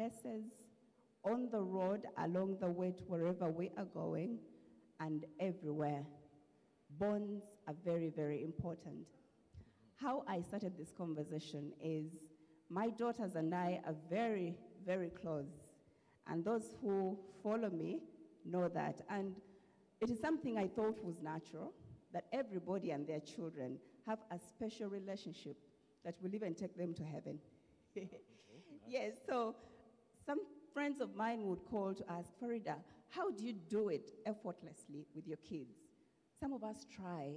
workplaces, on the road, along the way to wherever we are going, and everywhere. Bonds are very, very important. How I started this conversation is my daughters and I are very, very close. And those who follow me know that. And it is something I thought was natural that everybody and their children have a special relationship that will even take them to heaven. yes, so some friends of mine would call to ask, Farida, how do you do it effortlessly with your kids? Some of us try,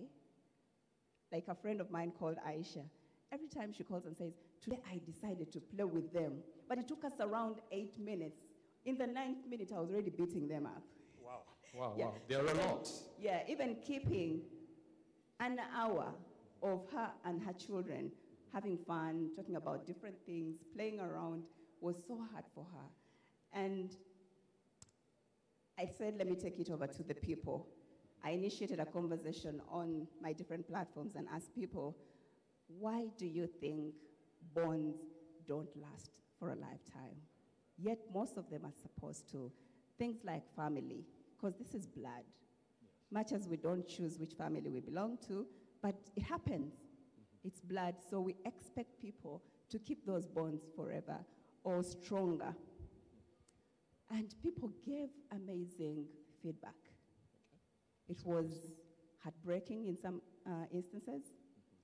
like a friend of mine called Aisha. Every time she calls and says, Today I decided to play with them, but it took us around eight minutes. In the ninth minute, I was already beating them up. Wow, wow, yeah. wow. There are a lot. Yeah, even keeping an hour of her and her children having fun, talking about different things, playing around was so hard for her. And I said, let me take it over to the people. I initiated a conversation on my different platforms and asked people, why do you think bonds don't last for a lifetime? Yet most of them are supposed to. Things like family, because this is blood. Yes. Much as we don't choose which family we belong to, but it happens. Mm-hmm. It's blood, so we expect people to keep those bonds forever or stronger. And people gave amazing feedback. It was heartbreaking in some uh, instances.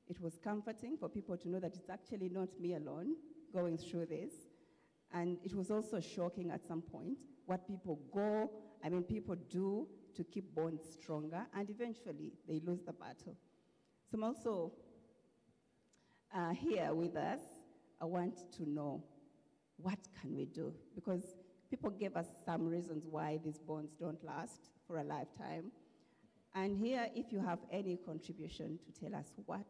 It was comforting for people to know that it's actually not me alone going through this. And it was also shocking at some point what people go, I mean, people do to keep bonds stronger, and eventually they lose the battle. So I'm also uh, here with us. I want to know what can we do? Because people gave us some reasons why these bonds don't last for a lifetime. And here, if you have any contribution to tell us what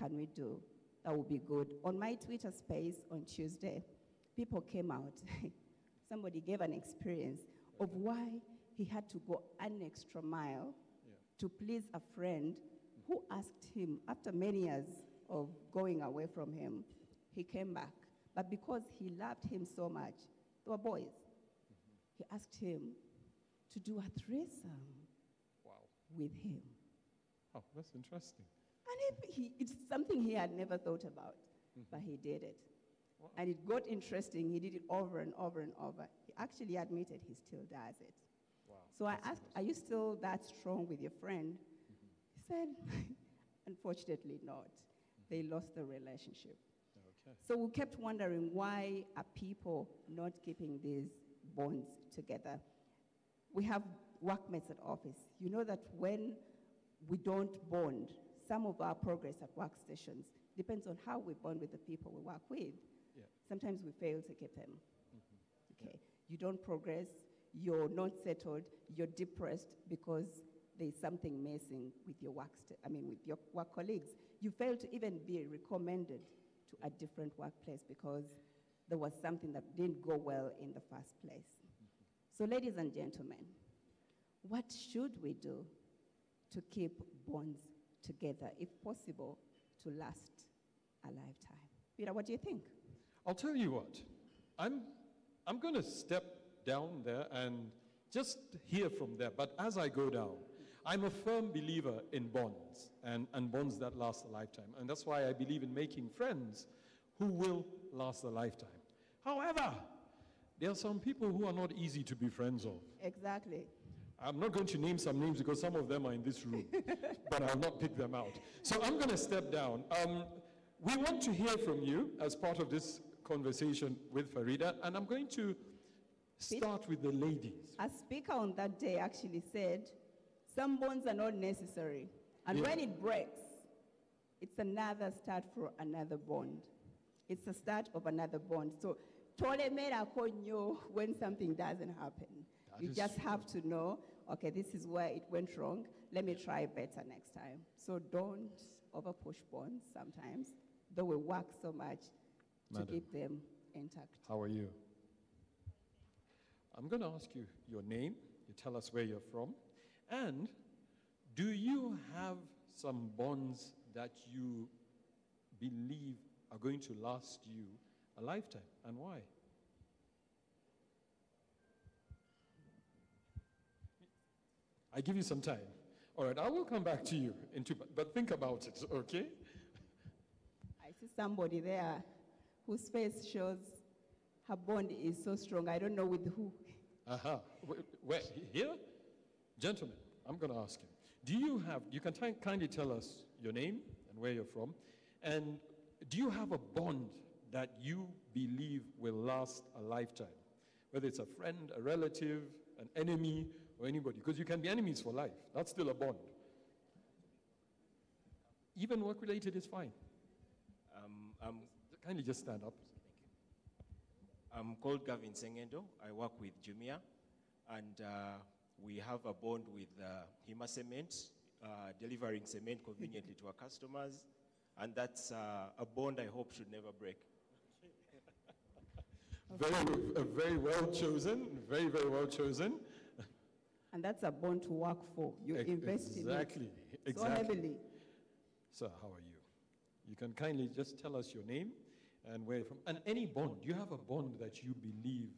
can we do, that would be good. On my Twitter space on Tuesday, people came out. Somebody gave an experience of why he had to go an extra mile yeah. to please a friend who asked him, after many years of going away from him, he came back. But because he loved him so much, they were boys, mm-hmm. he asked him to do a threesome wow. with him. Oh, that's interesting. And he, he, it's something he had never thought about, mm-hmm. but he did it. Wow. And it got interesting. He did it over and over and over. He actually admitted he still does it. Wow. So I asked, Are you still that strong with your friend? He said, unfortunately not. They lost the relationship. So we kept wondering why are people not keeping these bonds together? We have workmates at office. You know that when we don't bond, some of our progress at workstations depends on how we bond with the people we work with. Yeah. Sometimes we fail to keep them. Mm-hmm. Okay. You don't progress, you're not settled, you're depressed because there's something missing with your work, I mean, with your work colleagues. You fail to even be recommended to a different workplace because there was something that didn't go well in the first place. So, ladies and gentlemen, what should we do to keep bonds together, if possible, to last a lifetime? Peter, what do you think? I'll tell you what. I'm, I'm going to step down there and just hear from there. But as I go down, I'm a firm believer in bonds and, and bonds that last a lifetime. And that's why I believe in making friends who will last a lifetime. However, there are some people who are not easy to be friends of. Exactly. I'm not going to name some names because some of them are in this room, but I'll not pick them out. So I'm going to step down. Um, we want to hear from you as part of this conversation with Farida, and I'm going to start with the ladies. A speaker on that day actually said, some bonds are not necessary. And yeah. when it breaks, it's another start for another bond. It's the start of another bond. So tolemera konyo when something doesn't happen. That you just true. have to know, okay, this is where it went wrong. Let me try better next time. So don't over push bonds sometimes, though we work so much to keep them intact. How are you? I'm going to ask you your name. You tell us where you're from. And do you have some bonds that you believe are going to last you a lifetime, and why? I give you some time. All right, I will come back to you, in two, but think about it, okay? I see somebody there whose face shows her bond is so strong. I don't know with who. Aha. Uh -huh. Where? Here? Gentlemen, I'm going to ask you. Do you have, you can kindly tell us your name and where you're from, and do you have a bond that you believe will last a lifetime? Whether it's a friend, a relative, an enemy, or anybody, because you can be enemies for life. That's still a bond. Even work related is fine. Um, I'm, Kindly just stand up. I'm called Gavin Sengendo. I work with Jumia, and uh, we have a bond with uh, Hima Cement, uh, delivering cement conveniently to our customers, and that's uh, a bond I hope should never break. Very, uh, very well chosen. Very, very well chosen. And that's a bond to work for. You Ex- invest in it Exactly. so heavily. Sir, how are you? You can kindly just tell us your name and where you're from. And any bond. You have a bond that you believe?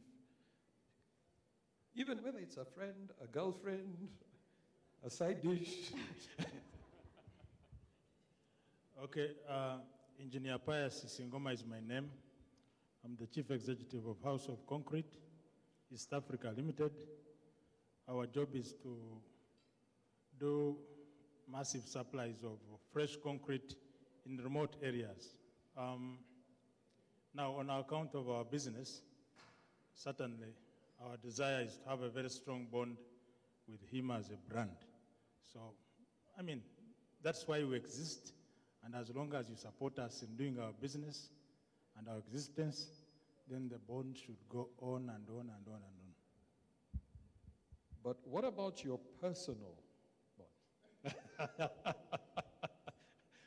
Even whether it's a friend, a girlfriend, a side dish. Okay, uh, Engineer Pius Singoma is my name. I'm the Chief Executive of House of Concrete, East Africa Limited. Our job is to do massive supplies of fresh concrete in remote areas. Um, now, on account of our business, certainly our desire is to have a very strong bond with him as a brand. So, I mean, that's why we exist. And as long as you support us in doing our business and our existence, then the bond should go on and on and on and on. But what about your personal bond?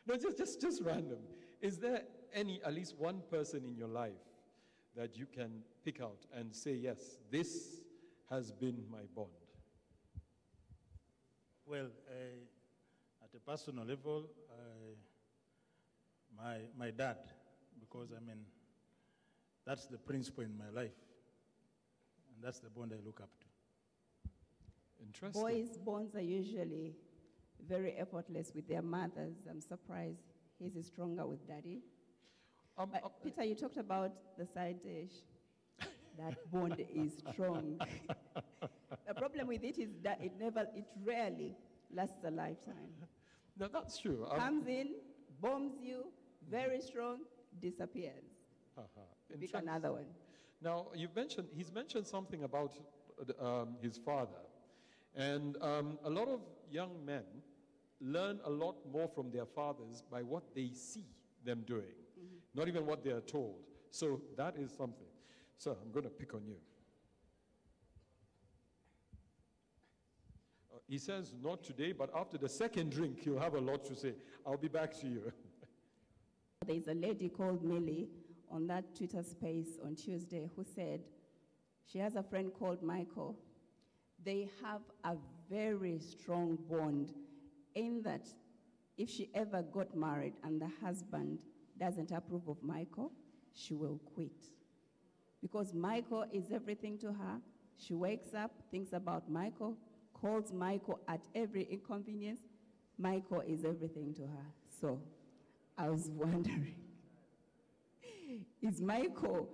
no, just, just, just random. Is there any, at least one person in your life that you can pick out and say, yes, this has been my bond? Well, uh, at a personal level, uh, my, my dad, because I mean, that's the principle in my life. And that's the bond I look up to. Interesting. Boys' bonds are usually very effortless with their mothers. I'm surprised he's stronger with daddy. Um, But um, Peter, you talked about the side dish. that bond is strong. the problem with it is that it never, it rarely lasts a lifetime. no, that's true. Um, Comes in, bombs you, very strong, disappears. uh-huh. Pick another one. Now, you've mentioned, he's mentioned something about uh, um, his father. And um, a lot of young men learn a lot more from their fathers by what they see them doing, not even what they are told. So that is something. So I'm going to pick on you. Uh, he says, not today, but after the second drink, you'll have a lot to say. I'll be back to you. There's a lady called Millie on that Twitter space on Tuesday who said she has a friend called Michael. They have a very strong bond in that if she ever got married and the husband doesn't approve of Michael, she will quit. Because Michael is everything to her. She wakes up, thinks about Michael, calls Michael at every inconvenience. Michael is everything to her. So I was wondering is Michael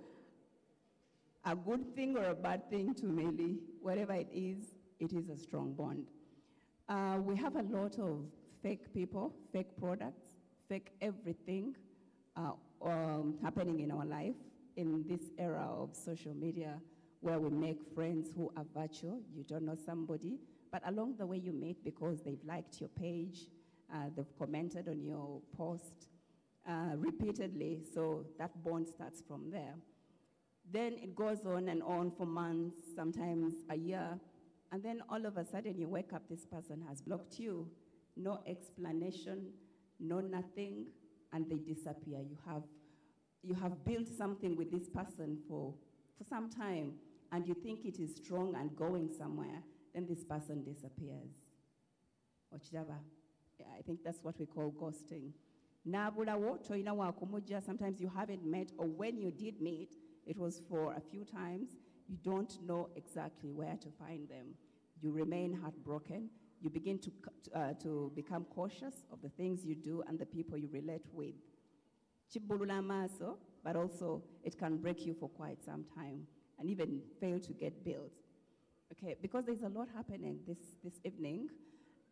a good thing or a bad thing to Millie? Whatever it is, it is a strong bond. Uh, we have a lot of fake people, fake products, fake everything uh, um, happening in our life in this era of social media where we make friends who are virtual. You don't know somebody, but along the way you meet because they've liked your page, uh, they've commented on your post uh, repeatedly, so that bond starts from there. Then it goes on and on for months, sometimes a year, and then all of a sudden you wake up, this person has blocked you. No explanation, no nothing, and they disappear. You have, you have built something with this person for, for some time, and you think it is strong and going somewhere, then this person disappears. Ochiraba. Yeah, I think that's what we call ghosting. Sometimes you haven't met, or when you did meet, it was for a few times. You don't know exactly where to find them. You remain heartbroken. You begin to, uh, to become cautious of the things you do and the people you relate with. But also it can break you for quite some time and even fail to get bills. Okay, because there's a lot happening this, this evening.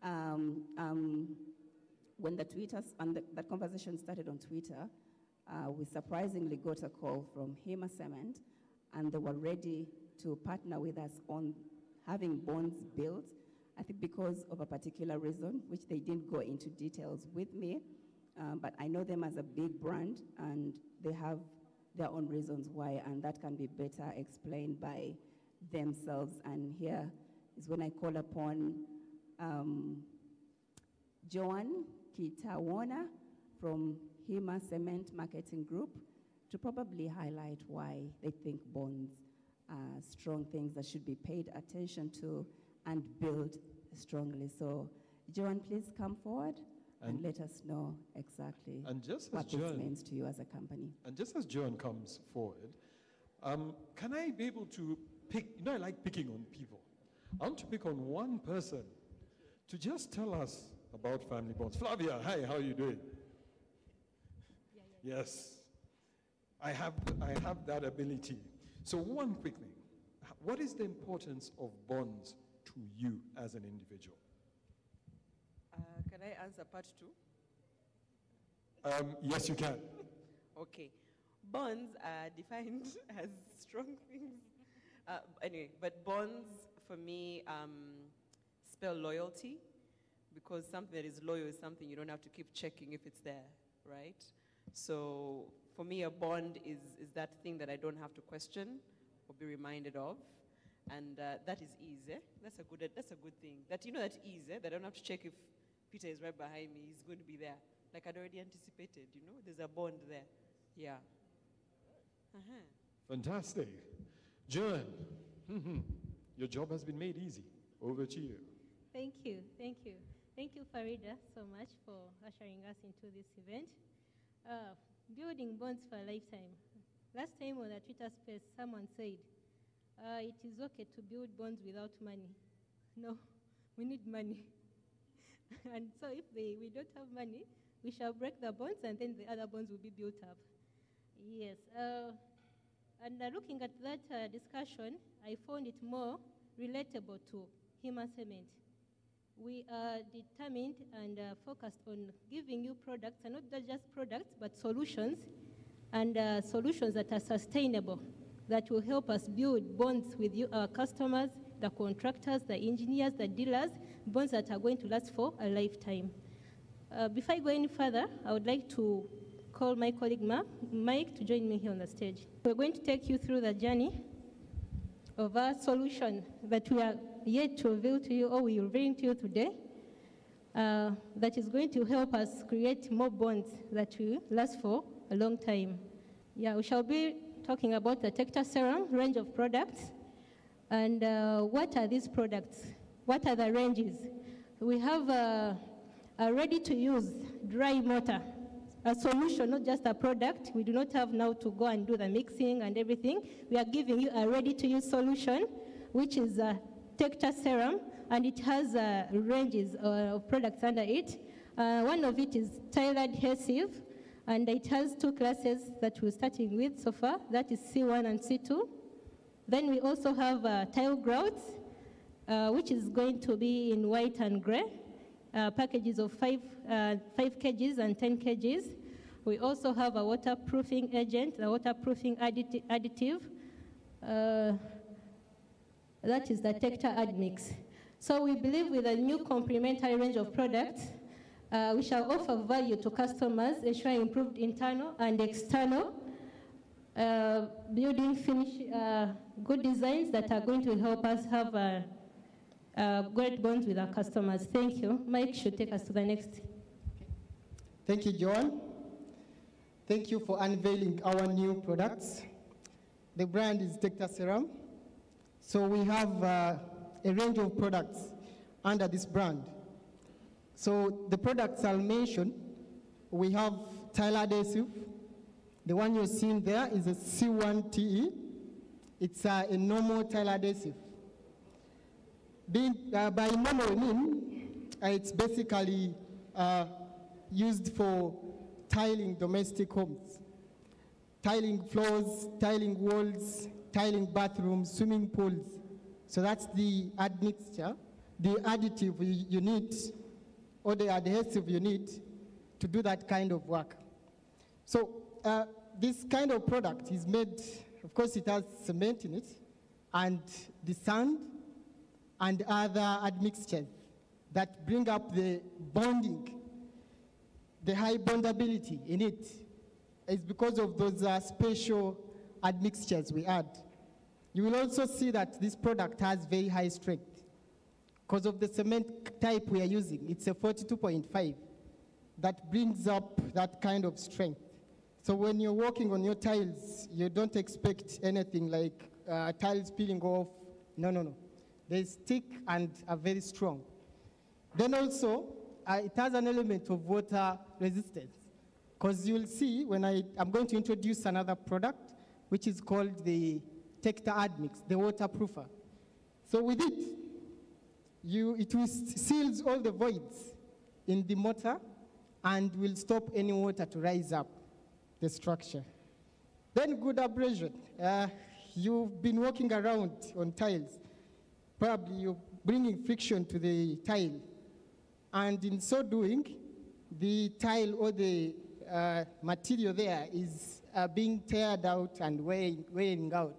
Um, um, when the Twitter, and the, that conversation started on Twitter, uh, we surprisingly got a call from Hima Cement, and they were ready to partner with us on having bonds built. I think because of a particular reason, which they didn't go into details with me, um, but I know them as a big brand, and they have their own reasons why, and that can be better explained by themselves. And here is when I call upon um, Joan Kitawona from Hima Cement Marketing Group to probably highlight why they think bonds are strong things that should be paid attention to and build strongly. So, Joan, please come forward and, And- let us know exactly And just as what this means to you as a company. and just as Joan comes forward, um, can I be able to pick? You know, I like picking on people. I want to pick on one person to just tell us about family bonds. Flavia, hi, how are you doing? Yes, I have, I have that ability. So one quick thing. What is the importance of bonds to you as an individual? Uh, can I answer part two? Um, yes, you can. Okay. Bonds are defined as strong things. Uh, anyway, but bonds for me um, spell loyalty because something that is loyal is something you don't have to keep checking if it's there, right? So for me, a bond is, is that thing that I don't have to question or be reminded of. And uh, that is ease. Eh? That's, a good, that's a good thing. That you know that ease, eh? that I don't have to check if Peter is right behind me, he's going to be there. Like I'd already anticipated, you know, there's a bond there. Yeah. Uh-huh. Fantastic. Joan, mhm, your job has been made easy. Over to you. Thank you, thank you. Thank you, Farida, so much for ushering us into this event. Uh, building bonds for a lifetime. Last time on the Twitter space, someone said, uh, it is okay to build bonds without money. No, we need money. and so if they, we don't have money, we shall break the bonds and then the other bonds will be built up. Yes. Uh, and uh, looking at that uh, discussion, I found it more relatable to Hima Cement. We are determined and uh, focused on giving you products, and not just products, but solutions, and uh, solutions that are sustainable, that will help us build bonds with you, our customers, the contractors, the engineers, the dealers, bonds that are going to last for a lifetime. Uh, before I go any further, I would like to call my colleague Ma- Mike to join me here on the stage. We're going to take you through the journey of our solution that we are yet to reveal to you or we are revealing to you today uh, that is going to help us create more bonds that will last for a long time. Yeah, we shall be talking about the Tector Ceram range of products and uh, what are these products? What are the ranges? We have uh, a ready-to-use dry mortar, a solution, not just a product. We do not have now to go and do the mixing and everything. We are giving you a ready-to-use solution, which is a Tector Ceram, and it has uh, ranges uh, of products under it. Uh, one of it is tile adhesive, and it has two classes that we're starting with so far. That is C1 and C2. Then we also have uh, tile grouts, uh, which is going to be in white and gray, uh, packages of five, uh, five kgs and 10 kgs. We also have a waterproofing agent, a waterproofing additi- additive. Uh, that is the Tector Admix. So we believe with a new complementary range of products, uh, we shall offer value to customers, ensuring improved internal and external uh, building finish, uh, good designs that are going to help us have great bonds with our customers. Thank you. Mike should take us to the next. Thank you, Joan. Thank you for unveiling our new products. The brand is Tector Ceram. So we have uh, a range of products under this brand. So the products I'll mention, we have tile adhesive. The one you're seeing there is a C1TE. It's uh, a normal tile adhesive. Being, uh, by normal, we mean uh, it's basically uh, used for tiling domestic homes, tiling floors, tiling walls, tiling bathrooms, swimming pools. So that's the admixture, the additive you need, or the adhesive you need to do that kind of work. So uh, this kind of product is made, of course, it has cement in it, and the sand and other admixtures that bring up the bonding, the high bondability in it is because of those uh, special admixtures we add. You will also see that this product has very high strength because of the cement type we are using. It's a 42.5 that brings up that kind of strength. So when you're working on your tiles, you don't expect anything like uh, tiles peeling off. No, no, no. They stick and are very strong. Then also, uh, it has an element of water resistance. Because you'll see when I, I'm going to introduce another product, which is called the Tector Admix, the waterproofer. So with it, you, it will seals all the voids in the mortar and will stop any water to rise up the structure. Then good abrasion. Uh, you've been walking around on tiles. Probably you're bringing friction to the tile. And in so doing, the tile or the uh, material there is uh, being teared out and wearing, wearing out.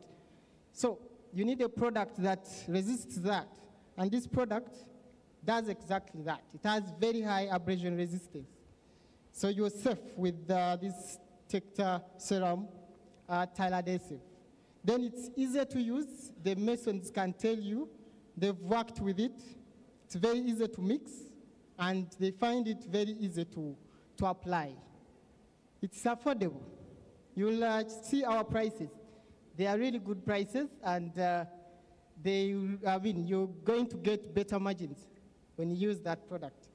So you need a product that resists that. And this product does exactly that. It has very high abrasion resistance. So you're safe with uh, this Tector Ceram uh, tile adhesive. Then it's easier to use. The masons can tell you they've worked with it. It's very easy to mix, and they find it very easy to, to apply. It's affordable. You'll uh, see our prices. They are really good prices, and uh, they, I mean, you're going to get better margins when you use that product.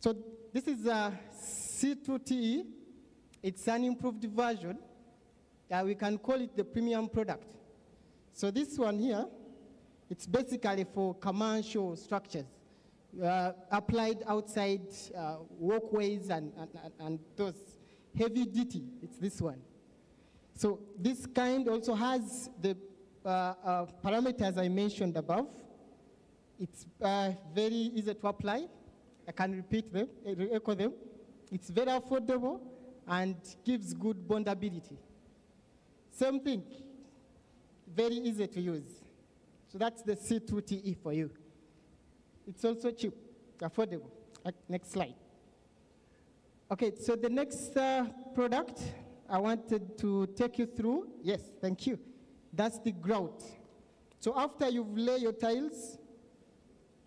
So this is a C2TE. It's an improved version. Uh, we can call it the premium product. So this one here, it's basically for commercial structures, uh, applied outside uh, walkways and, and, and those heavy duty. It's this one. So this kind also has the uh, uh, parameters I mentioned above. It's uh, very easy to apply. I can repeat them, echo them. It's very affordable and gives good bondability. Same thing, very easy to use. So that's the C2TE for you. It's also cheap, affordable. Next slide. Okay, so the next uh, product I wanted to take you through, yes, thank you. That's the grout. So after you've laid your tiles,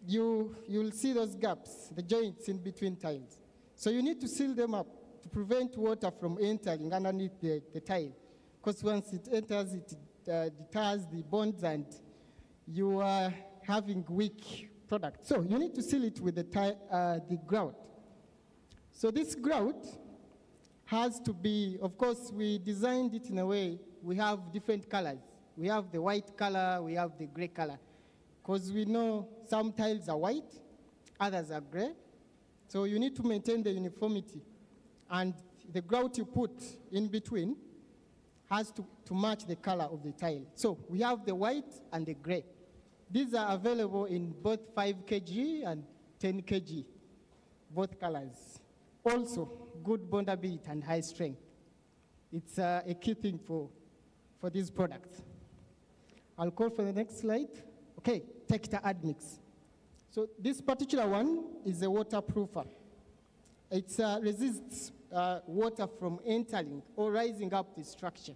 you, you'll see those gaps, the joints in between tiles. So you need to seal them up to prevent water from entering underneath the, the tile. Because once it enters, it uh, deters the bonds and you are having weak product. So you need to seal it with the, uh, the grout. So this grout has to be, of course, we designed it in a way, we have different colors. We have the white color, we have the gray color. Because we know some tiles are white, others are gray. So you need to maintain the uniformity. And the grout you put in between has to, to match the color of the tile. So we have the white and the gray. These are available in both 5 kg and 10 kg, both colors. Also, good bondability and high strength. It's uh, a key thing for, for these products. I'll call for the next slide. Okay, Tector Admix. So this particular one is a waterproofer. It uh, resists uh, water from entering or rising up the structure.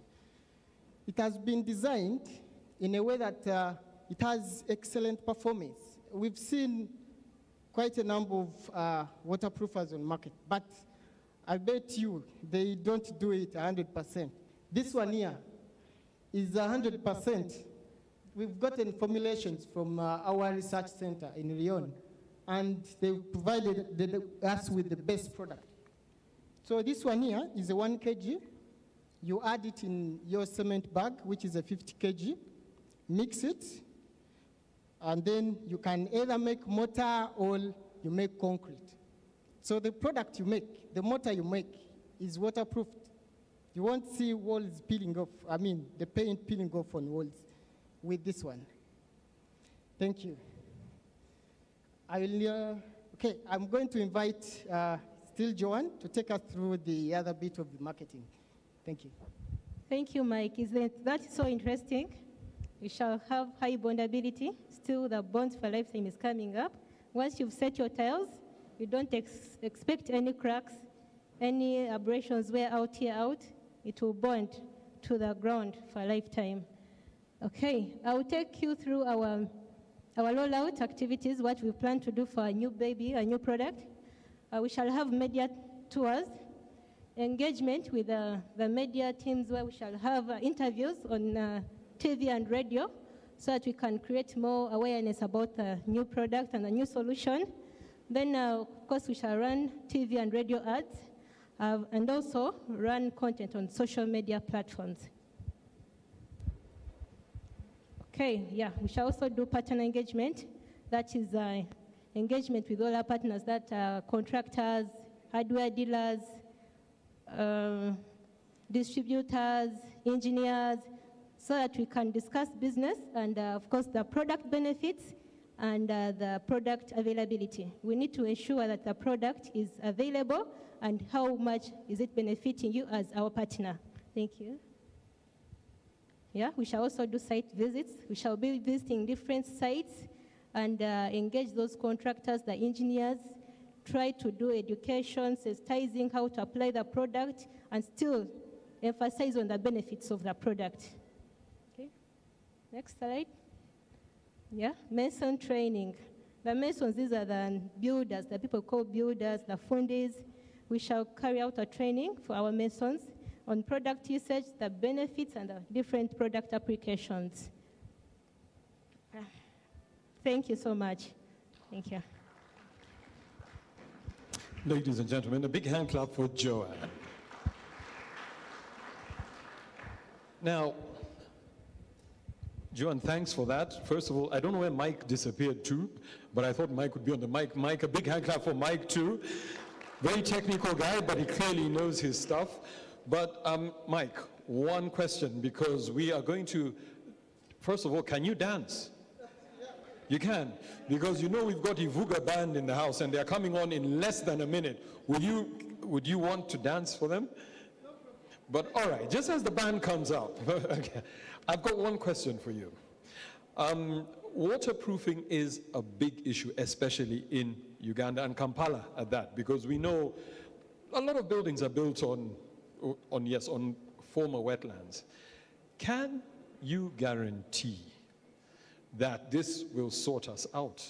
It has been designed in a way that uh, it has excellent performance. We've seen quite a number of uh, waterproofers on market, but I bet you they don't do it 100%. This one here is 100%. We've gotten formulations from uh, our research center in Lyon, and they've provided the, the, us with the best product. So this one here is a 1 kg. You add it in your cement bag, which is a 50 kg. Mix it, and then you can either make mortar or you make concrete. So the product you make, the mortar you make, is waterproof. You won't see walls peeling off, I mean, the paint peeling off on walls with this one. Thank you. I will, uh, okay, I'm going to invite uh, still Joanne to take us through the other bit of the marketing. Thank you. Thank you, Mike. Is that, so interesting? We shall have high bondability. Still, the bonds for lifetime is coming up. Once you've set your tiles, you don't ex- expect any cracks, any abrasions wear out here out. It will bond to the ground for a lifetime. Okay, I will take you through our, our rollout activities, what we plan to do for a new baby, a new product. Uh, we shall have media tours, engagement with uh, the media teams where we shall have uh, interviews on uh, TV and radio so that we can create more awareness about the new product and the new solution. Then, uh, of course, we shall run TV and radio ads uh, and also run content on social media platforms. Okay, yeah, we shall also do partner engagement. That is uh, engagement with all our partners that are contractors, hardware dealers, uh, distributors, engineers, so that we can discuss business and, uh, of course, the product benefits and uh, the product availability. We need to ensure that the product is available and how much is it benefiting you as our partner. Thank you. Yeah, we shall also do site visits. We shall be visiting different sites and uh, engage those contractors, the engineers, try to do education, sensitizing how to apply the product, and still emphasize on the benefits of the product. Okay, next slide. Yeah, mason training. The masons, these are the builders, the people called builders, the fundis. We shall carry out a training for our masons on product usage, the benefits, and the different product applications. Thank you so much. Thank you. Ladies and gentlemen, a big hand clap for Joanne. Now, Joanne, thanks for that. First of all, I don't know where Mike disappeared to, but I thought Mike would be on the mic. Mike, a big hand clap for Mike too. Very technical guy, but he clearly knows his stuff. But um, Mike, one question, because we are going to, first of all, can you dance? You can, because you know we've got Ivuga band in the house and they're coming on in less than a minute. Would you, would you want to dance for them? But all right, just as the band comes out, okay, I've got one question for you. Um, waterproofing is a big issue, especially in Uganda and Kampala at that, because we know a lot of buildings are built on, on yes, on former wetlands. Can you guarantee that this will sort us out?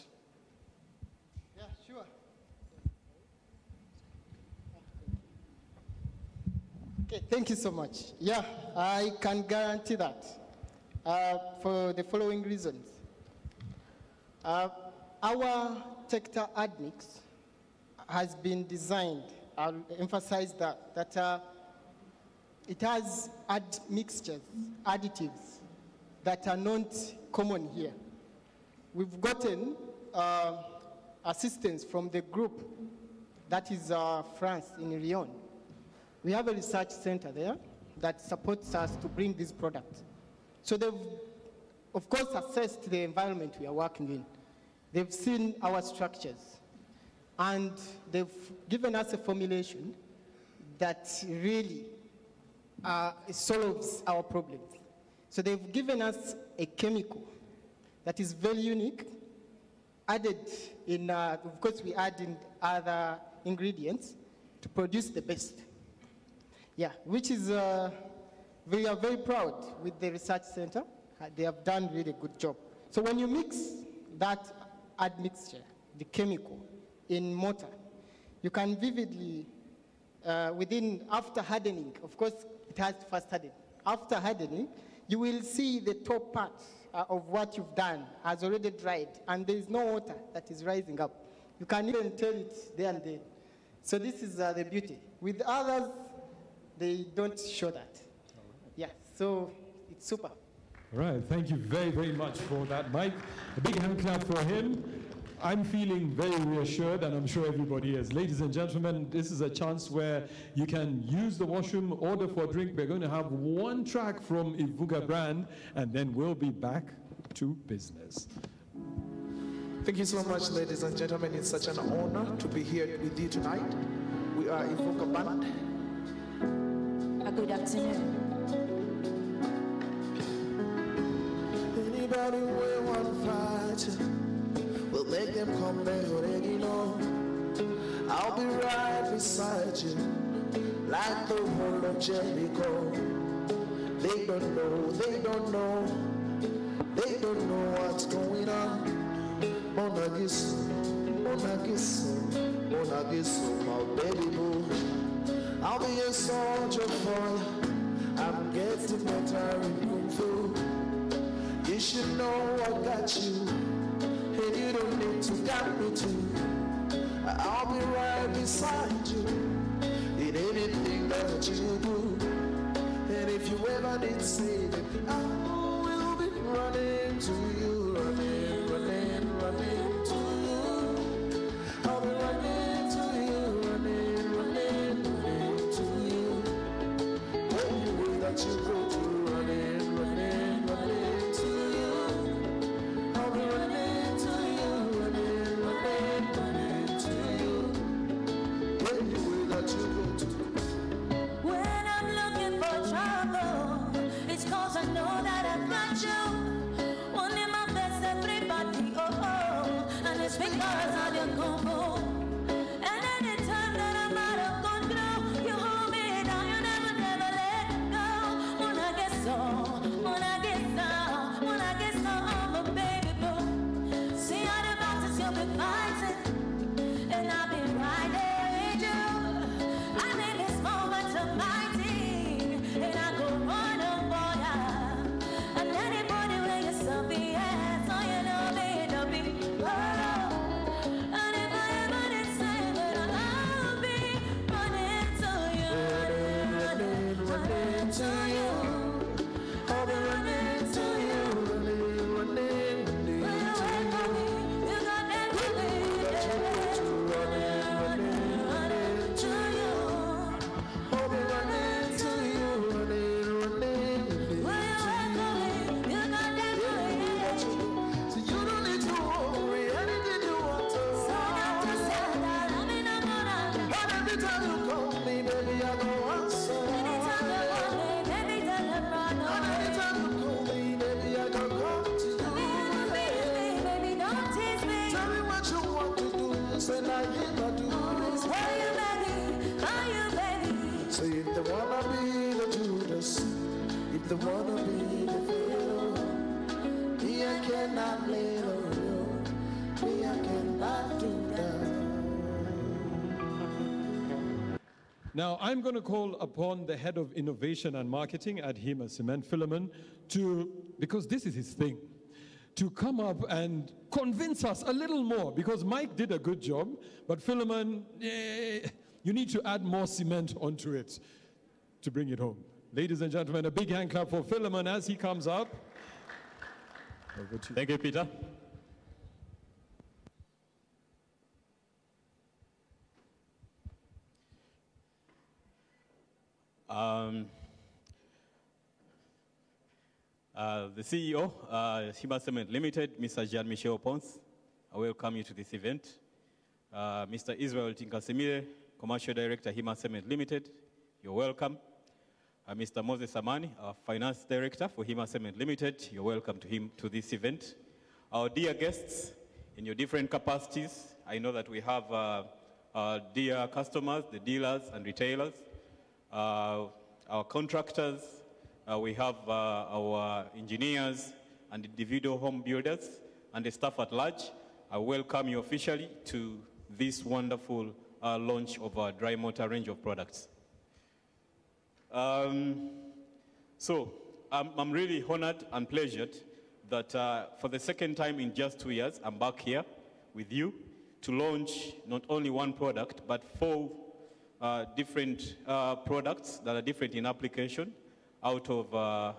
Yeah, sure. Okay, thank you so much. Yeah, I can guarantee that uh, for the following reasons. Uh, our Tector Admix has been designed, I'll emphasize that, that uh, it has admixtures, additives that are not common here. We've gotten uh, assistance from the group that is uh, France in Lyon. We have a research center there that supports us to bring this product. So they've, of course, assessed the environment we are working in. They've seen our structures, and they've given us a formulation that really uh, solves our problems. So they've given us a chemical that is very unique, added in, uh, of course, we add in other ingredients to produce the best. Yeah, which is, uh, we are very proud with the research center. Uh, they have done really good job. So when you mix that admixture, the chemical, in mortar, you can vividly, uh, within, after hardening, of course, it has to first harden. After hardening, you will see the top part uh, of what you've done has already dried, and there is no water that is rising up. You can even tell it there and then. So this is uh, the beauty. With others, they don't show that. Yeah, so it's super. All right, thank you very, very much for that, Mike. A big hand clap for him. I'm feeling very reassured, and I'm sure everybody is. Ladies and gentlemen, this is a chance where you can use the washroom, order for a drink. We're going to have one track from Ivuga brand, and then we'll be back to business. Thank you so much, ladies and gentlemen. It's such an honor to be here with you tonight. We are Ivuka Band. A uh, good afternoon. Anybody we want fight, we'll make them come back already know. I'll be right beside you, like the wall of Jericho. They don't know, they don't know, they don't know what's going on. Monagiso, Monagiso, Monagiso, my baby boo. I'll be a soldier for you. I'm getting better in kung fu. You should know I got you don't need to got me too. I'll be right beside you in anything that you do. And if you ever need saving, I will be running to you, running to Now, I'm going to call upon the head of innovation and marketing at Hima Cement, Philemon, to, because this is his thing, to come up and convince us a little more. Because Mike did a good job, but Philemon, eh, you need to add more cement onto it to bring it home. Ladies and gentlemen, a big hand clap for Philemon as he comes up. Thank you, Peter. Um, uh, the CEO, uh, Hima Cement Limited, Mr. Jean-Michel Pons, I welcome you to this event. Uh, Mr. Israel Tinkasemire, Commercial Director, Hima Cement Limited, you're welcome. Uh, Mr. Moses Amani, our Finance Director for Hima Cement Limited, you're welcome to him to this event. Our dear guests, in your different capacities, I know that we have uh, our dear customers, the dealers and retailers, our contractors, uh, we have uh, our engineers and individual home builders and the staff at large. I welcome you officially to this wonderful uh, launch of our dry mortar range of products. Um, so I'm, I'm really honored and pleasured that uh, for the second time in just two years, I'm back here with you to launch not only one product, but four uh, different uh, products that are different in application out of uh,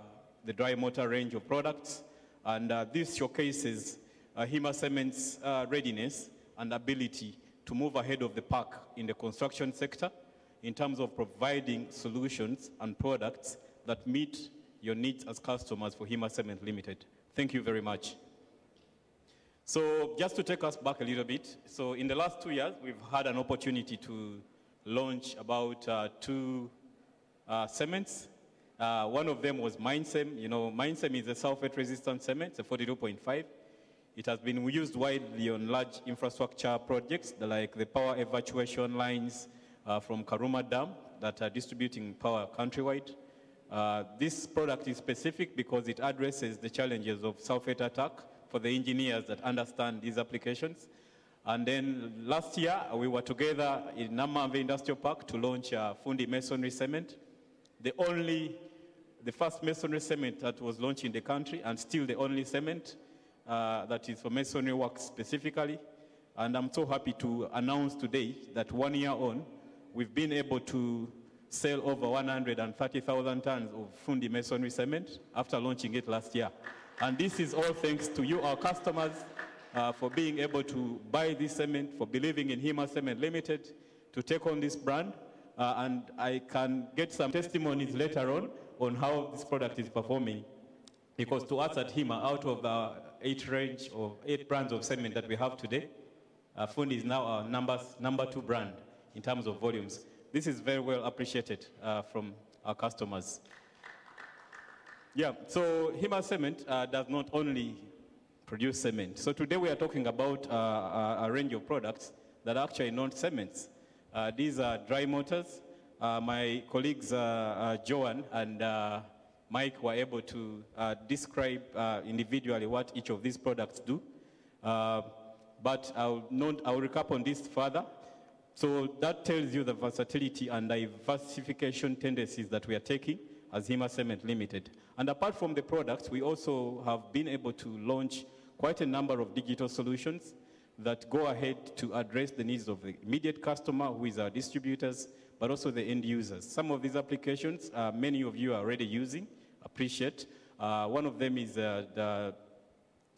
the dry mortar range of products. And uh, this showcases uh, Hima Cement's uh, readiness and ability to move ahead of the pack in the construction sector in terms of providing solutions and products that meet your needs as customers for Hima Cement Limited. Thank you very much. So just to take us back a little bit, so in the last two years, we've had an opportunity to launch about uh, two uh, cements. Uh, one of them was Mindsem. You know, Mindsem is a sulfate-resistant cement, it's a 42.5. It has been used widely on large infrastructure projects like the power evacuation lines uh, from Karuma Dam that are distributing power countrywide. Uh, this product is specific because it addresses the challenges of sulfate attack for the engineers that understand these applications. And then last year, we were together in Namanve Industrial Park to launch uh, Fundi Masonry Cement, the only, the first masonry cement that was launched in the country, and still the only cement uh, that is for masonry work specifically. And I'm so happy to announce today that one year on, we've been able to sell over 130,000 tons of Fundi masonry cement after launching it last year. And this is all thanks to you, our customers, uh, for being able to buy this cement, for believing in Hima Cement Limited, to take on this brand. Uh, and I can get some testimonies later on on how this product is performing. Because to us at Hima, out of the eight range of eight brands of cement that we have today, uh, Fundi is now our number, number two brand in terms of volumes. This is very well appreciated uh, from our customers. Yeah, so Hima Cement uh, does not only produce cement. So today we are talking about uh, a, a range of products that are actually not cements. Uh, these are dry mortars. Uh, my colleagues uh, uh, Joan and uh, Mike were able to uh, describe uh, individually what each of these products do. Uh, but I'll, not, I'll recap on this further. So that tells you the versatility and diversification tendencies that we are taking as Hima Cement Limited. And apart from the products, we also have been able to launch quite a number of digital solutions that go ahead to address the needs of the immediate customer, who is our distributors, but also the end users. Some of these applications, uh, many of you are already using, appreciate. Uh, one of them is uh, the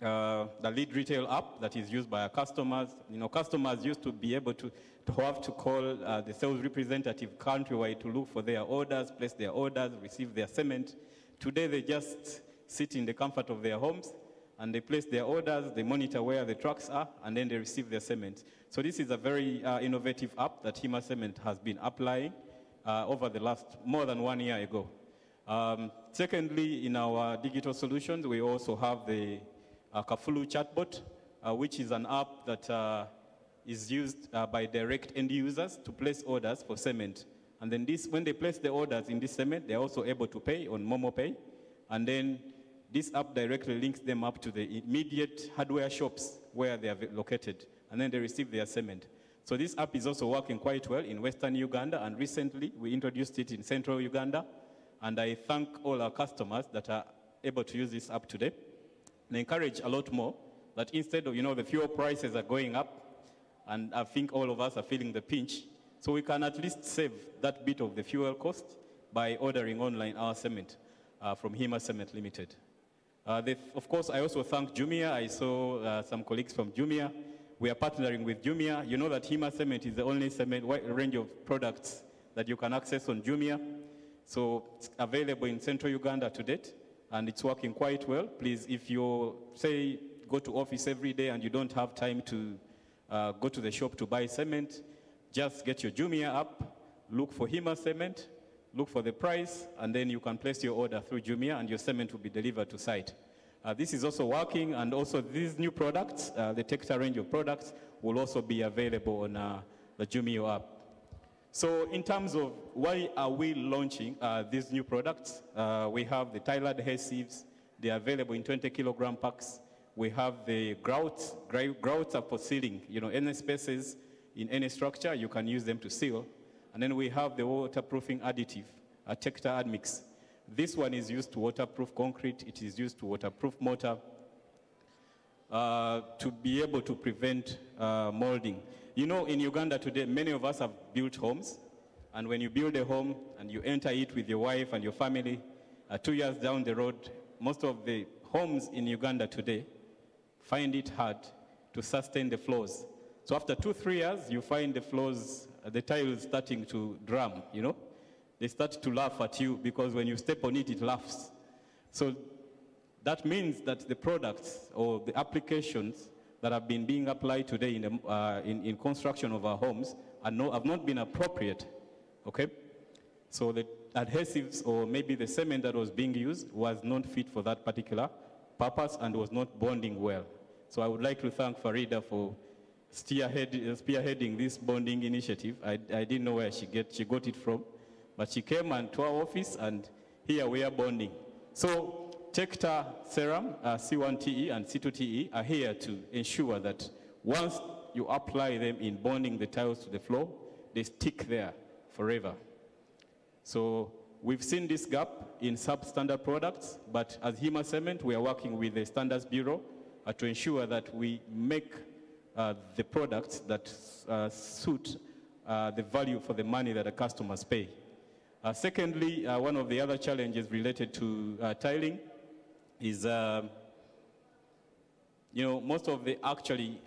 uh, the lead retail app that is used by our customers. You know, customers used to be able to, to have to call uh, the sales representative countrywide to look for their orders, place their orders, receive their cement. Today, they just sit in the comfort of their homes and they place their orders, they monitor where the trucks are, and then they receive their cement. So this is a very uh, innovative app that Hima Cement has been applying uh, over the last more than one year ago. Um, secondly, in our digital solutions, we also have the uh, Kafulu chatbot, uh, which is an app that uh, is used uh, by direct end users to place orders for cement. And then this, when they place the orders in this cement, they're also able to pay on MomoPay. And then this app directly links them up to the immediate hardware shops where they are located. And then they receive their cement. So this app is also working quite well in Western Uganda. And recently, we introduced it in Central Uganda. And I thank all our customers that are able to use this app today and encourage a lot more that instead of, you know, the fuel prices are going up, and I think all of us are feeling the pinch, so we can at least save that bit of the fuel cost by ordering online our cement uh, from Hima Cement Limited. Uh, of course, I also thank Jumia. I saw uh, some colleagues from Jumia. We are partnering with Jumia. You know that Hima Cement is the only cement range of products that you can access on Jumia. So it's available in central Uganda to date and it's working quite well. Please, if you say go to office every day and you don't have time to uh, go to the shop to buy cement, just get your Jumia app, look for Hima cement, look for the price, and then you can place your order through Jumia and your cement will be delivered to site. Uh, this is also working, and also these new products, uh, the Tector range of products, will also be available on uh, the Jumia app. So in terms of why are we launching uh, these new products, uh, we have the tile adhesives. They are available in 20 kilogram packs. We have the grouts. Grouts are for sealing. You know, any spaces in any structure, you can use them to seal. And then we have the waterproofing additive, a Tector Admix. This one is used to waterproof concrete. It is used to waterproof mortar uh, to be able to prevent uh, molding. You know, in Uganda today, many of us have built homes. And when you build a home and you enter it with your wife and your family, uh, two years down the road, most of the homes in Uganda today find it hard to sustain the floors. So after two, three years, you find the floors, uh, the tiles starting to drum, you know? They start to laugh at you because when you step on it, it laughs. So that means that the products or the applications that have been being applied today in, the, uh, in, in construction of our homes are no, have not been appropriate, okay? So the adhesives or maybe the cement that was being used was not fit for that particular purpose and was not bonding well. So I would like to thank Farida for spearhead, uh, spearheading this bonding initiative. I, I didn't know where she, get, she got it from, but she came and to our office and here we are bonding. So Tector Ceram, uh, C1TE and C2TE are here to ensure that once you apply them in bonding the tiles to the floor, they stick there forever. So we've seen this gap in substandard products, but as Hima Cement, we are working with the Standards Bureau uh, to ensure that we make uh, the products that uh, suit uh, the value for the money that the customers pay. Uh, secondly, uh, one of the other challenges related to tiling is, um, you know, most of the actually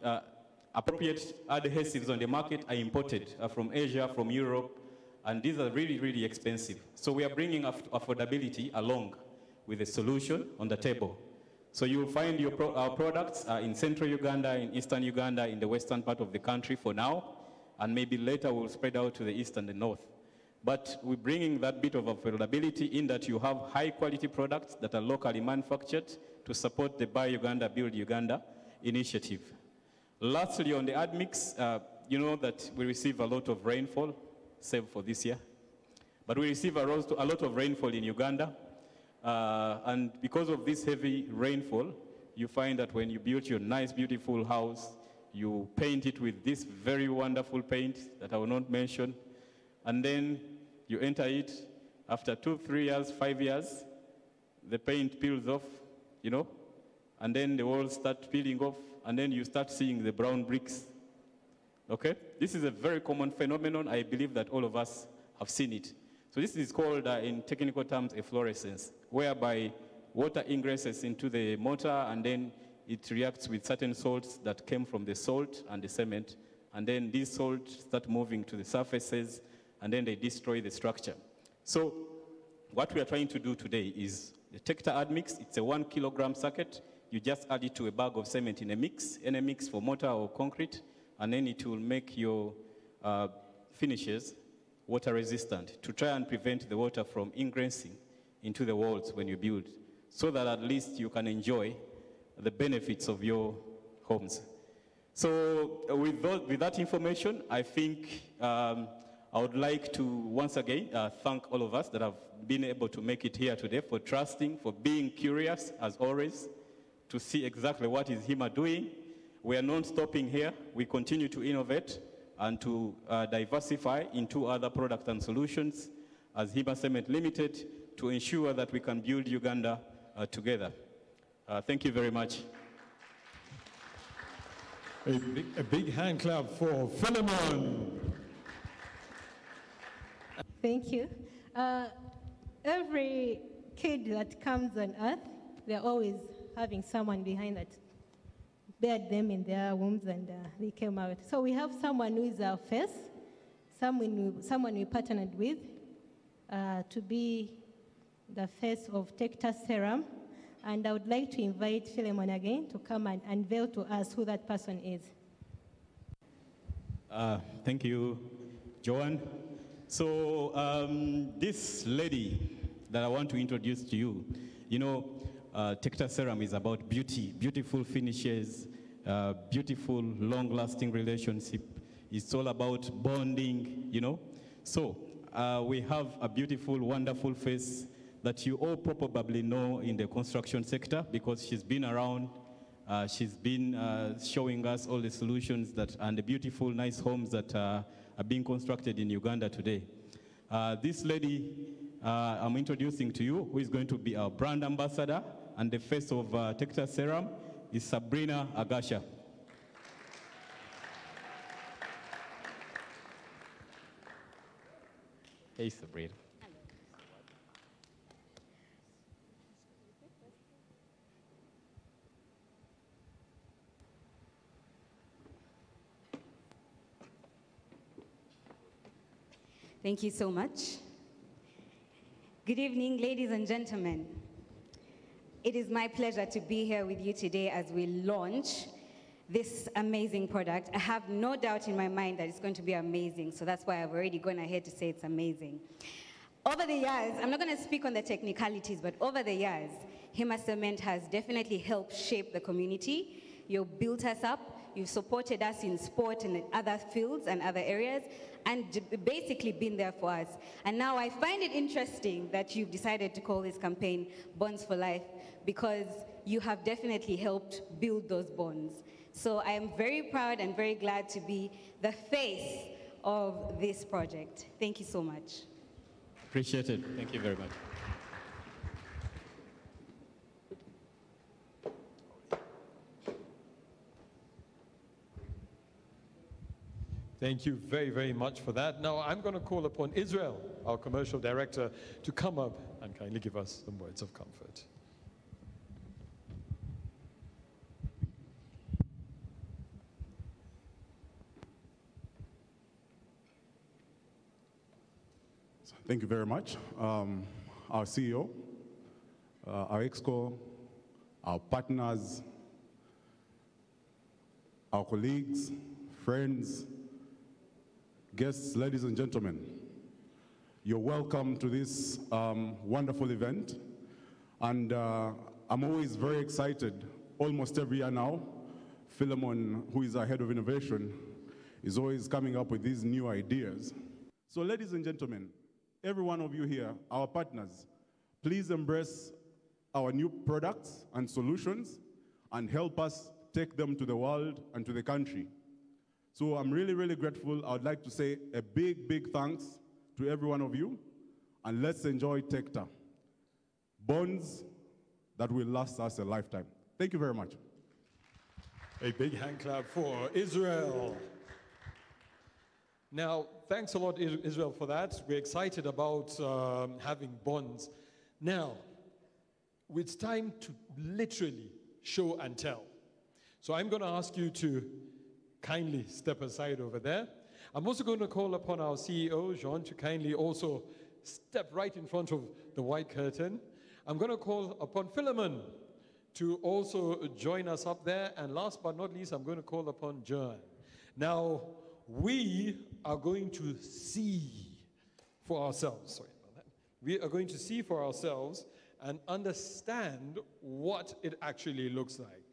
appropriate adhesives on the market are imported from Asia, from Europe, and these are really, really expensive. So we are bringing aff affordability along with a solution on the table. So you will find your pro our products uh, in central Uganda, in eastern Uganda, in the western part of the country for now, and maybe later we'll spread out to the east and the north. But we're bringing that bit of affordability in that you have high quality products that are locally manufactured to support the Buy Uganda, Build Uganda initiative. Lastly, on the admix, uh, you know that we receive a lot of rainfall, save for this year. But we receive a lot of rainfall in Uganda, uh, and because of this heavy rainfall, you find that when you build your nice, beautiful house, you paint it with this very wonderful paint that I will not mention, and then you enter it. After two, three years, five years, the paint peels off, you know, and then the walls start peeling off, and then you start seeing the brown bricks. Okay? This is a very common phenomenon. I believe that all of us have seen it. So this is called, uh, in technical terms, efflorescence, whereby water ingresses into the mortar and then it reacts with certain salts that came from the salt and the cement. And then these salts start moving to the surfaces and then they destroy the structure. So what we are trying to do today is the Tector admix. It's a one kilogram circuit. You just add it to a bag of cement in a mix, in a mix for mortar or concrete, and then it will make your uh, finishes water resistant to try and prevent the water from ingressing into the walls when you build, so that at least you can enjoy the benefits of your homes. So uh, with, those, with that information, I think um, I would like to once again uh, thank all of us that have been able to make it here today for trusting, for being curious as always, to see exactly what is Hima doing. We are not stopping here. We continue to innovate and to uh, diversify into other products and solutions as Hima Cement Limited to ensure that we can build Uganda uh, together. Uh, thank you very much. A big, a big hand clap for Philemon. Thank you. Uh, every kid that comes on earth, they're always having someone behind that bared them in their wombs and uh, they came out. So we have someone who is our face, someone we, someone we partnered with uh, to be the face of Tector Ceram. And I would like to invite Philemon again to come and unveil to us who that person is. Uh, thank you, Joan. So um, this lady that I want to introduce to you, you know, uh, Tector Ceram is about beauty, beautiful finishes, uh, beautiful, long-lasting relationship. It's all about bonding, you know. So uh, we have a beautiful, wonderful face that you all probably know in the construction sector because she's been around. Uh, she's been uh, showing us all the solutions that and the beautiful, nice homes that uh, are being constructed in Uganda today. Uh, this lady I'm introducing to you, who is going to be our brand ambassador and the face of uh, Tector Ceram is Sabrina Agasha. Hey, Sabrina. Thank you so much. Good evening, ladies and gentlemen. It is my pleasure to be here with you today as we launch this amazing product. I have no doubt in my mind that it's going to be amazing, so that's why I've already gone ahead to say it's amazing. Over the years, I'm not going to speak on the technicalities, but over the years, Hima Cement has definitely helped shape the community. You've built us up, you've supported us in sport and in other fields and other areas, and basically been there for us. And now I find it interesting that you've decided to call this campaign Bonds for Life because you have definitely helped build those bonds. So I am very proud and very glad to be the face of this project. Thank you so much. Appreciate it. Thank you very much. Thank you very, very much for that. Now I'm going to call upon Israel, our commercial director, to come up and kindly give us some words of comfort. Thank you very much. Um, our CEO, uh, our EXCO, our partners, our colleagues, friends, guests, ladies and gentlemen, you're welcome to this um, wonderful event. And uh, I'm always very excited, almost every year now. Philemon, who is our head of innovation, is always coming up with these new ideas. So, ladies and gentlemen, every one of you here, our partners, please embrace our new products and solutions and help us take them to the world and to the country. So I'm really, really grateful. I would like to say a big, big thanks to every one of you, and let's enjoy Tector. Bonds that will last us a lifetime. Thank you very much. A big hand clap for Israel. Now, thanks a lot, Israel, for that. We're excited about um, having bonds. Now, it's time to literally show and tell. So I'm going to ask you to kindly step aside over there. I'm also going to call upon our CEO, Jean, to kindly also step right in front of the white curtain. I'm going to call upon Philemon to also join us up there. And last but not least, I'm going to call upon John. Now, we are going to see for ourselves. Sorry about that. We are going to see for ourselves and understand what it actually looks like.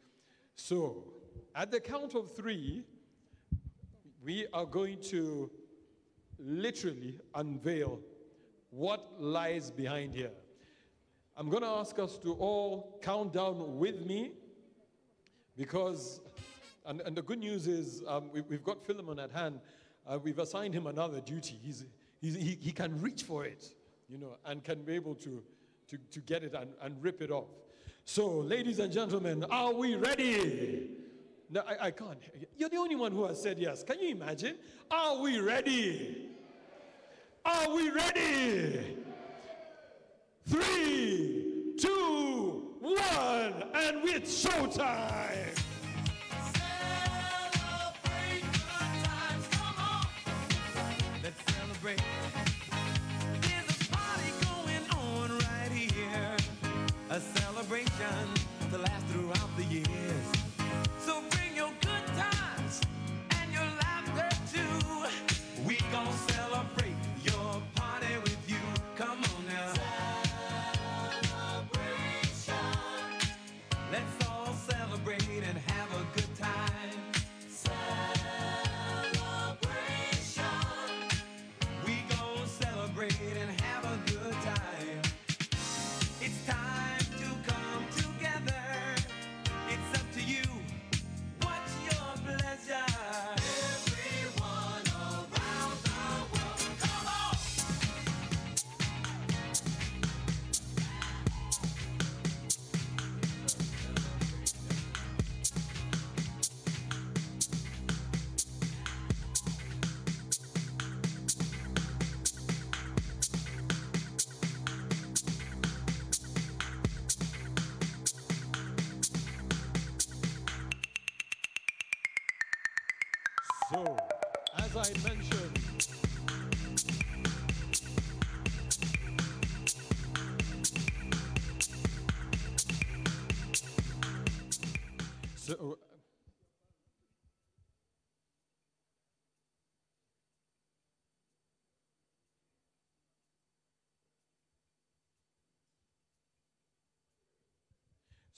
So, at the count of three, we are going to literally unveil what lies behind here. I'm going to ask us to all count down with me because, and, and the good news is um, we, have got Philemon at hand. Uh, we've assigned him another duty. He's, he's, he, he can reach for it, you know, and can be able to, to, to get it and, and rip it off. So, ladies and gentlemen, are we ready? No, I, I can't. You're the only one who has said yes. Can you imagine? Are we ready? Are we ready? Three, two, one, and it's showtime.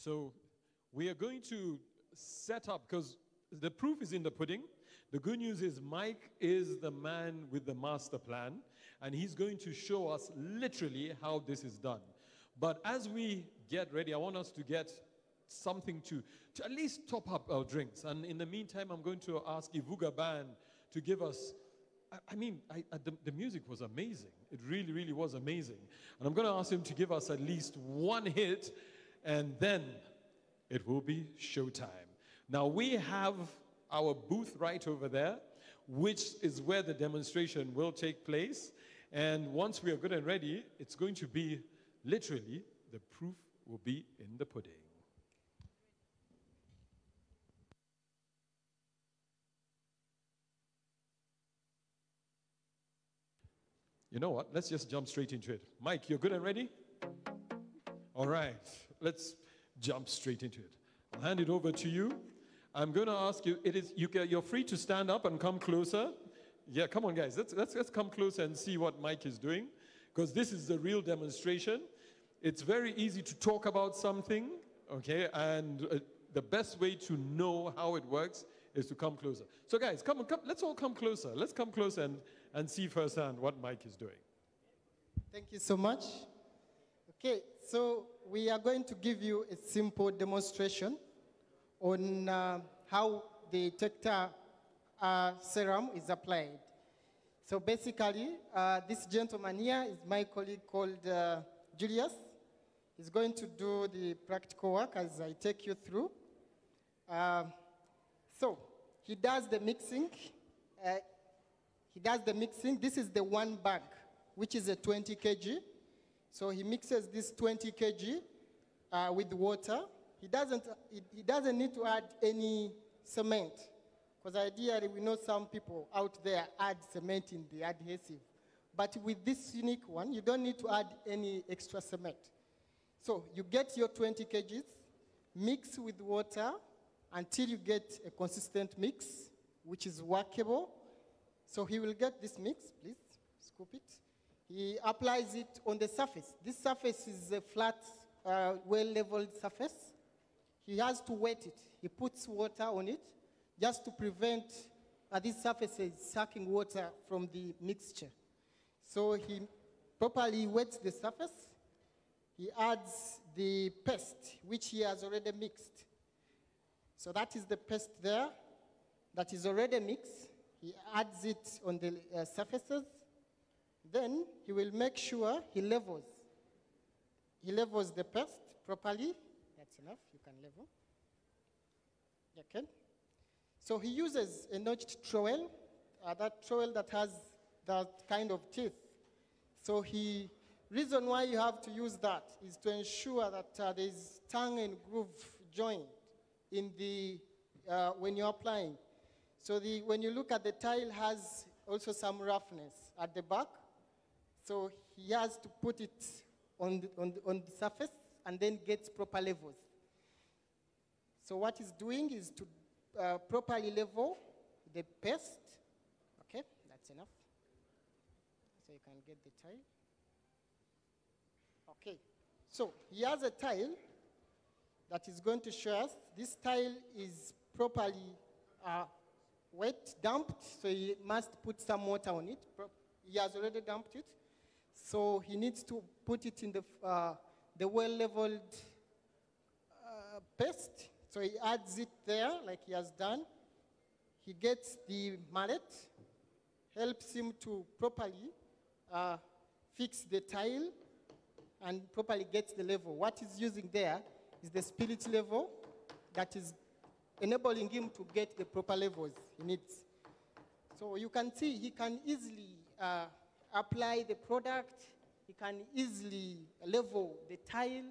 So we are going to set up because the proof is in the pudding. The good news is Mike is the man with the master plan, and he's going to show us literally how this is done. But as we get ready, I want us to get something to, to at least top up our drinks. And in the meantime, I'm going to ask Ivuga Band to give us. I, I mean, I, I- the, the music was amazing. It really, really was amazing. And I'm going to ask him to give us at least one hit, and then it will be showtime. Now, we have our booth right over there, which is where the demonstration will take place. And once we are good and ready, it's going to be literally the proof will be in the pudding. You know what? Let's just jump straight into it. Mike, you're good and ready? All right, let's jump straight into it. I'll hand it over to you. I'm going to ask you, it is, you can, you're free to stand up and come closer. Yeah, come on, guys. Let's, let's, let's come closer and see what Mike is doing because this is the real demonstration. It's very easy to talk about something, okay? And uh, the best way to know how it works is to come closer. So, guys, come on, come, let's all come closer. Let's come closer and, and see firsthand what Mike is doing. Thank you so much. Okay, so we are going to give you a simple demonstration on uh, how the Tector uh, Ceram is applied. So basically, uh, this gentleman here is my colleague called uh, Julius. He's going to do the practical work as I take you through. Uh, so he does the mixing. Uh, he does the mixing. This is the one bag, which is a 20 kg. So he mixes this 20 kg uh, with water. He doesn't, he, he doesn't need to add any cement. Because ideally, we know some people out there add cement in the adhesive. But with this unique one, you don't need to add any extra cement. So you get your 20 kgs, mix with water until you get a consistent mix, which is workable. So he will get this mix, please, scoop it. He applies it on the surface. This surface is a flat, uh, well-leveled surface. He has to wet it. He puts water on it just to prevent uh, these surfaces sucking water from the mixture. So he properly wets the surface. He adds the paste, which he has already mixed. So that is the paste there that is already mixed. He adds it on the uh, surfaces. Then he will make sure he levels. He levels the paste properly. That's enough. You can level. Okay. So he uses a notched trowel, uh, that trowel that has that kind of teeth. So he, reason why you have to use that is to ensure that uh, there is tongue and groove joint in the, uh, when you're applying. So the, when you look at the tile has also some roughness at the back. So he has to put it on the, on the, on the surface and then get proper levels. So what he's doing is to uh, properly level the paste. Okay, that's enough. So you can get the tile. Okay, so he has a tile that is going to show us. This tile is properly uh, wet, dumped, so he must put some water on it. He has already dumped it. So he needs to put it in the, uh, the well-leveled uh, paste. So he adds it there like he has done. He gets the mallet, helps him to properly uh, fix the tile and properly gets the level. What he's using there is the spirit level that is enabling him to get the proper levels he needs. So you can see he can easily uh, apply the product, he can easily level the tile.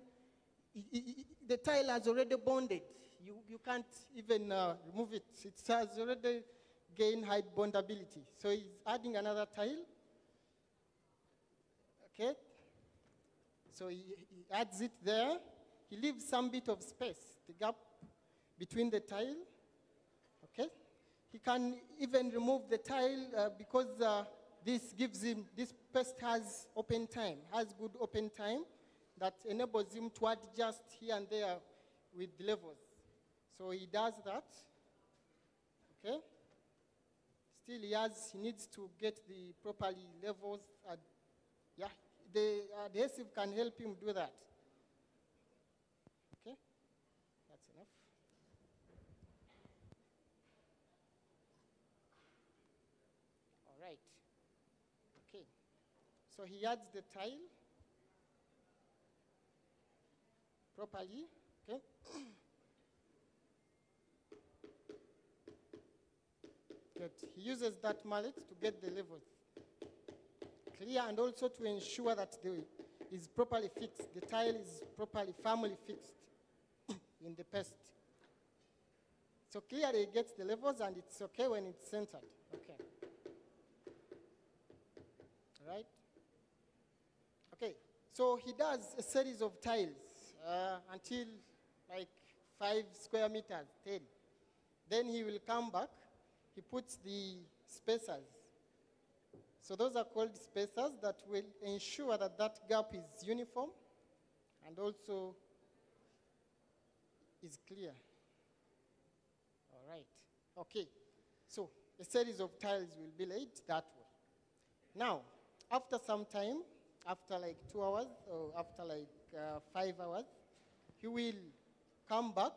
The tile has already bonded. You, you can't even uh, remove it. It has already gained high bondability. So he's adding another tile. Okay? So he, he adds it there. He leaves some bit of space, the gap between the tile. Okay? He can even remove the tile uh, because uh, this gives him, this pest has open time, has good open time that enables him to adjust here and there with levels. So he does that. Okay? Still, he has, he needs to get the properly levels. Yeah, the adhesive can help him do that. Okay? That's enough. All right. Okay. So he adds the tile properly. Okay. Good. He uses that mallet to get the levels clear and also to ensure that the is properly fixed. The tile is properly firmly fixed in the pest. So clearly it gets the levels and it's okay when it's centered. Okay. Right? So he does a series of tiles uh, until like five square meters, 10. Then he will come back, he puts the spacers. So those are called spacers that will ensure that that gap is uniform and also is clear. All right. Okay. So a series of tiles will be laid that way. Now, after some time, after like two hours or after like uh, five hours, he will come back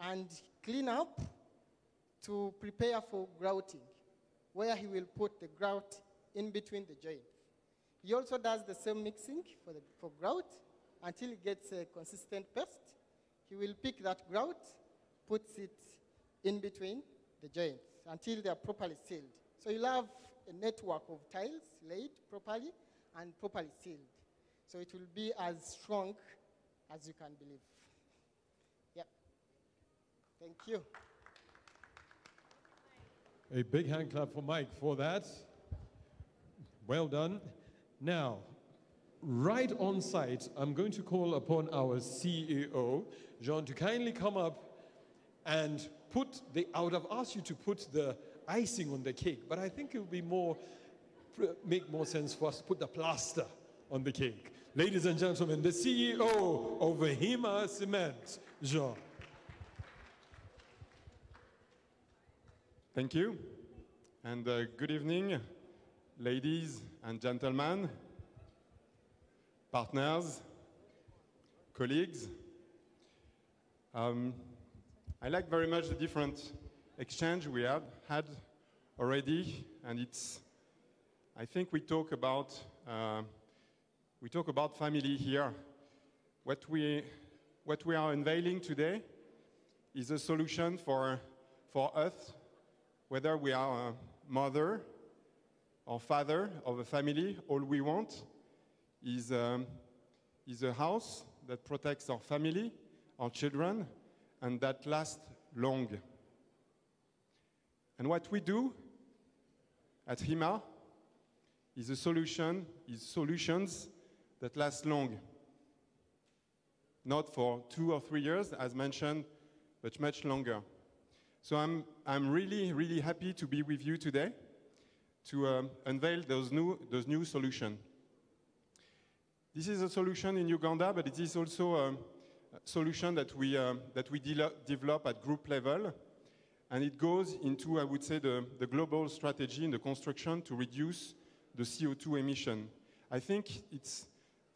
and clean up to prepare for grouting, where he will put the grout in between the joints. He also does the same mixing for, the, for grout until he gets a consistent paste. He will pick that grout, puts it in between the joints until they are properly sealed. So you'll have a network of tiles laid properly and properly sealed. So it will be as strong as you can believe. Yep. Thank you. A big hand clap for Mike for that. Well done. Now, right on site, I'm going to call upon our CEO, Jean, to kindly come up and put the, I would have asked you to put the icing on the cake, but I think it would be more, make more sense for us to put the plaster on the cake. Ladies and gentlemen, the CEO of Hima Cement, Jean. Thank you. And uh, good evening, ladies and gentlemen, partners, colleagues. Um, I like very much the different exchange we have had already, and it's, I think we talk about, uh, we talk about family here. What we, what we are unveiling today is a solution for, for us whether we are a mother or father of a family, all we want is, um, is a house that protects our family, our children, and that lasts long. And what we do at HIMA is a solution, is solutions that last long. Not for two or three years, as mentioned, but much longer. So I'm, I'm really, really happy to be with you today to um, unveil those new, those new solutions. This is a solution in Uganda, but it is also a solution that we, uh, that we de develop at group level. And it goes into, I would say, the, the global strategy in the construction to reduce the CO2 emission. I think it's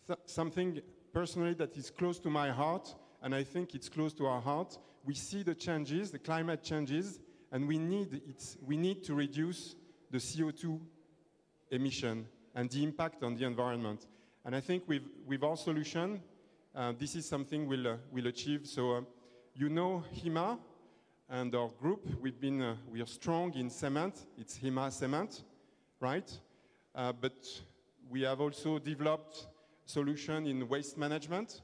th something personally that is close to my heart, and I think it's close to our heart we see the changes, the climate changes, and we need, we need to reduce the CO2 emission and the impact on the environment. And I think with, with our solution, uh, this is something we'll, uh, we'll achieve. So uh, you know HIMA and our group, we've been, uh, we are strong in cement. It's HIMA Cement, right? Uh, but we have also developed solution in waste management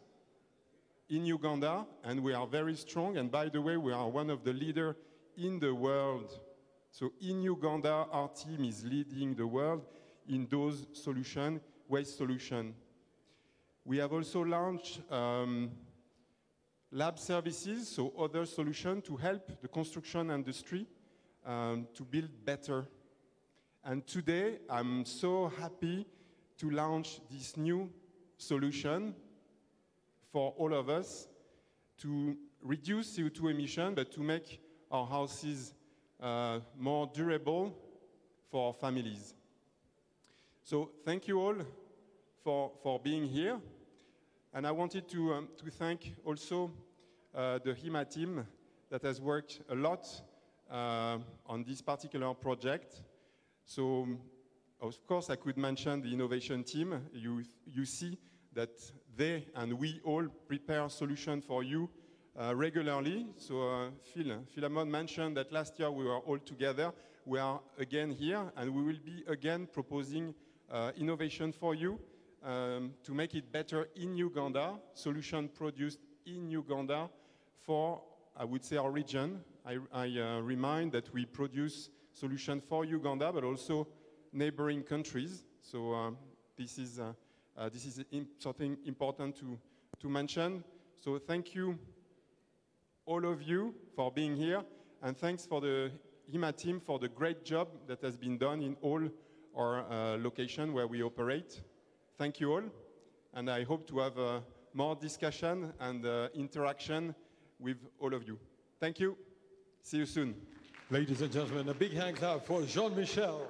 in Uganda, and we are very strong. And by the way, we are one of the leaders in the world. So in Uganda, our team is leading the world in those solution, waste solution. We have also launched um, lab services, so other solutions to help the construction industry um, to build better. And today, I'm so happy to launch this new solution for all of us to reduce CO2 emission, but to make our houses uh, more durable for our families. So thank you all for, for being here. And I wanted to, um, to thank also uh, the HIMA team that has worked a lot uh, on this particular project. So, of course, I could mention the innovation team. You, you see that they and we all prepare solutions for you uh, regularly. So uh, Phil, mentioned that last year we were all together. We are again here, and we will be again proposing uh, innovation for you um, to make it better in Uganda, solution produced in Uganda for, I would say, our region. I, I uh, remind that we produce solution for Uganda, but also neighboring countries. So uh, this is, uh, uh, this is something important to, to mention. So thank you, all of you, for being here, and thanks for the HIMA team for the great job that has been done in all our uh, location where we operate. Thank you all, and I hope to have uh, more discussion and uh, interaction with all of you. Thank you. See you soon. Ladies and gentlemen, a big hand clap for Jean Michel.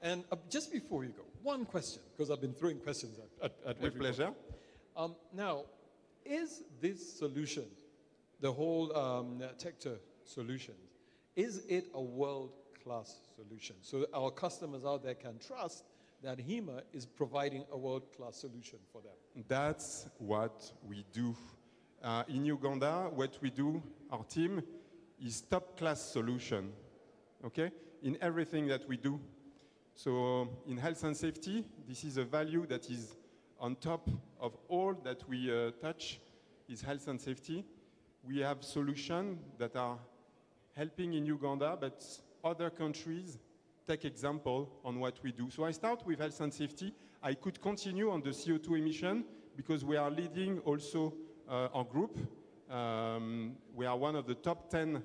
And uh, just before you go, one question, because I've been throwing questions at, at, at With pleasure. Um, now, is this solution, the whole um, Tector solution, is it a world class solution? So our customers out there can trust that Hima is providing a world class solution for them. That's what we do. Uh, in Uganda, what we do, our team, is top class solution, okay? In everything that we do. So in health and safety, this is a value that is on top of all that we uh, touch is health and safety. We have solutions that are helping in Uganda, but other countries take example on what we do. So I start with health and safety. I could continue on the CO2 emission because we are leading also uh, our group. Um, we are one of the top 10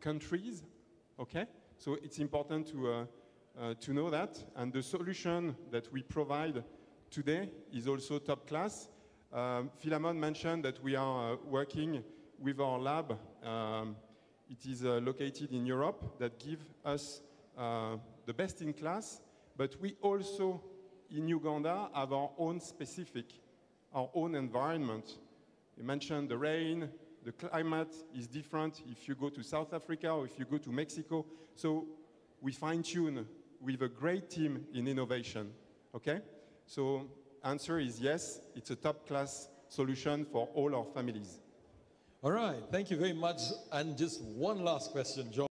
countries, okay? So it's important to, uh, uh, to know that. And the solution that we provide today is also top class. Um, mentioned that we are uh, working with our lab. Um, it is uh, located in Europe that give us uh, the best in class, but we also in Uganda have our own specific, our own environment. You mentioned the rain, the climate is different if you go to South Africa or if you go to Mexico. So we fine tune with a great team in innovation. Okay? So answer is yes, it's a top class solution for all our families. All right, thank you very much. And just one last question, John.